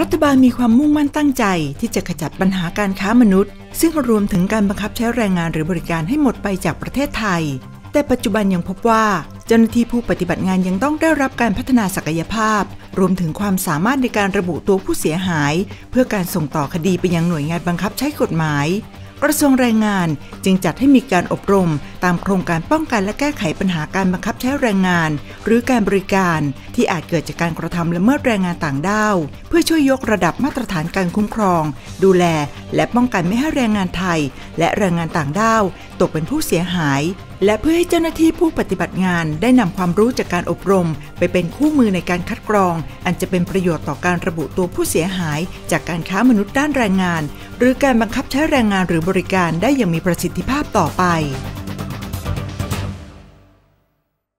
รัฐบาลมีความมุ่งมั่นตั้งใจที่จะขจัดปัญหาการค้ามนุษย์ ซึ่งรวมถึงการบังคับใช้แรงงานหรือบริการให้หมดไปจากประเทศไทย แต่ปัจจุบันยังพบว่าเจ้าหน้าที่ผู้ปฏิบัติงานยังต้องได้รับการพัฒนาศักยภาพ รวมถึงความสามารถในการระบุตัวผู้เสียหาย เพื่อการส่งต่อคดีไปยังหน่วยงานบังคับใช้กฎหมาย กระทรวงแรงงานจึงจัดให้มีการอบรม ตามโครงการป้องกันและแก้ไขปัญหาการบังคับใช้แรงงาน หรือการบริการที่อาจเกิดจากการกระทำละเมิดแรงงานต่างด้าว เพื่อช่วยยกระดับมาตรฐานการคุ้มครอง ดูแล และป้องกันไม่ให้แรงงานไทย และแรงงานต่างด้าว ตกเป็นผู้เสียหาย และเพื่อให้เจ้าหน้าที่ผู้ปฏิบัติงานได้นำความรู้จากการอบรม ไปเป็นคู่มือในการคัดกรอง อันจะเป็นประโยชน์ต่อการระบุตัวผู้เสียหาย จากการค้ามนุษย์ด้านแรงงาน หรือการบังคับใช้แรงงานหรือบริการได้อย่างมีประสิทธิภาพต่อไป